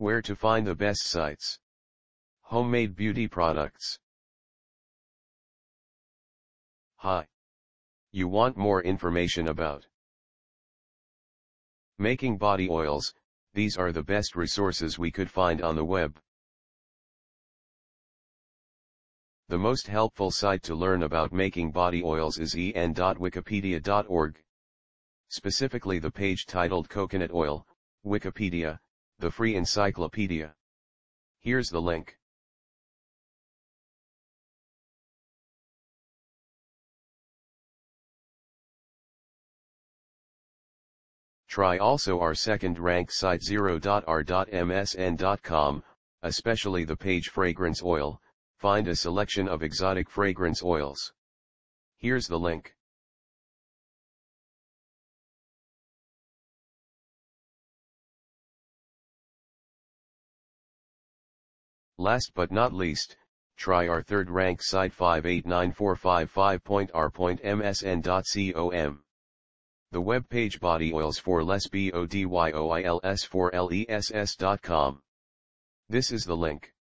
Where to find the best sites. Homemade beauty products. Hi. You want more information about making body oils, these are the best resources we could find on the web. The most helpful site to learn about making body oils is en.wikipedia.org. Specifically the page titled Coconut Oil, Wikipedia, the free encyclopedia. Here's the link. Try also our second rank site 0.r.msn.com, especially the page Fragrance Oil, find a selection of exotic fragrance oils. Here's the link. Last but not least, try our third rank site 589455.r.msn.com. The web page Body Oils for Less B-O-D-Y-O-I-L-S for L-E-S-S.com. This is the link.